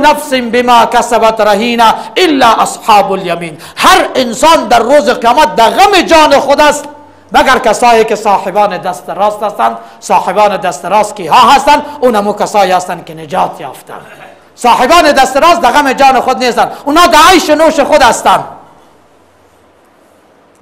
نفس بما کسبت رهینا إلا أصحاب الیمین هر إنسان در روز قیامت در غم جان خود است مگر کسایی که صاحبان دست راست هستند صاحبان دست راست کی ها هستند اونمو کسایی هستند که نجات یافتند. صاحبان دست راست در غم جان خود نیستند. اونا در عیش نوش خود هستند.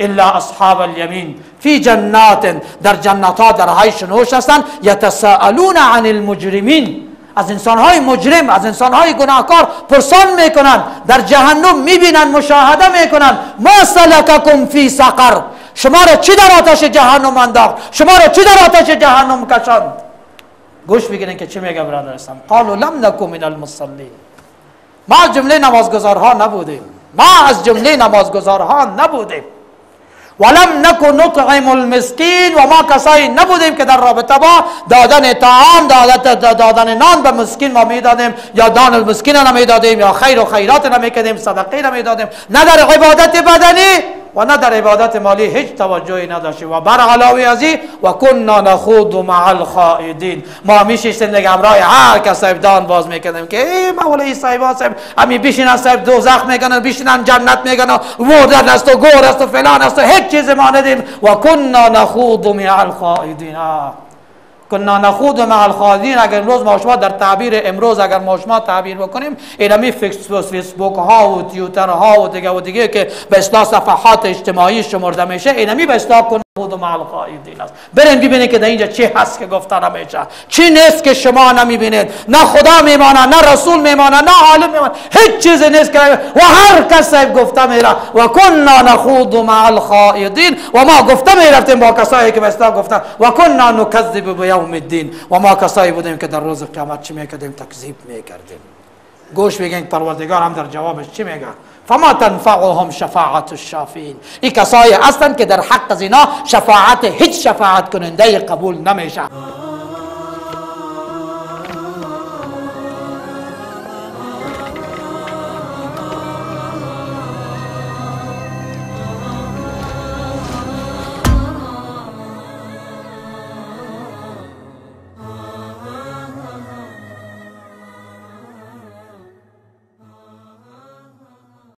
الا اصحاب الیمین فی جنات در جنات ها در عیش نوش هستند. یتساءلون عن المجرمین. از انسان های مجرم از انسان های گناهکار پرسان می‌کنند. در جهنم می‌بینند مشاهده می‌کنند. ما سلککم فی سقر. شما را چی در آتش جهنم انداخت؟ شما را چی در آتش جهنم کشاند؟ گوش بگیرین که چی میگه برادر اسلام. قالوا لم نکو من المصلین. ما جمله نمازگزارها نبودیم. ما از جمله نمازگزارها نبودیم. ولم نکو نطعم المسکین و ما کسایی نبودیم که در رابطه با دادن طعام دادن نان به مسکین ما می‌دادیم یا دان المسکین نمی‌دادیم یا خیر و خیرات نمی‌کردیم صدقه نمی‌دادیم نه در عبادت بدنی و نه در عبادت مالی هیچ توجهی نداشتیم. و بر علاوه ازی و کننا نخوض مع الخائدین. ما میشستیم دیگه همراه هر کس دان باز می‌کردیم که ای مولای صاحب صاحب همی بیشینن صاحب دوزخ می‌کنن بیشینن جنت می‌کنن مردن است و گور است و فلان است و هیچ چیز ما ندیم. و کننا نخوض مع الخائدین. کنا نخود مع الخالدین اگر امروز ما شما در تعبیر امروز اگر ما شما تعبیر بکنیم اینمی فیسبوک ها و تیوتر ها و دیگه و دیگه که به اصلاح صفحات اجتماعی شمرده میشه اینمی به اصلاح کن خود مع القائدین است. برین ببینید که در اینجا چی هست که گفته نمیشه چی نیست که شما نمی‌بینید؟ نه خدا میمانه نه رسول میمانه نه عالم میمانه هیچ چیزی نیست که و هر کس گفته میره و کنا نخوض مع الخائدین و ما گفته می‌رفتیم با کسایی که بستا گفتن. و کنا نکذب بیوم الدین. و ما کسایی بودیم که در روز قیامت چی می‌کردیم؟ تکذیب می‌کردیم. گوش بگین پروردگار هم در جوابش چی میگه؟ فما تنفعهم شفاعت الشافین. این کسایی هستند که در حق از اینا شفاعت هیچ شفاعت کننده قبول نمیشه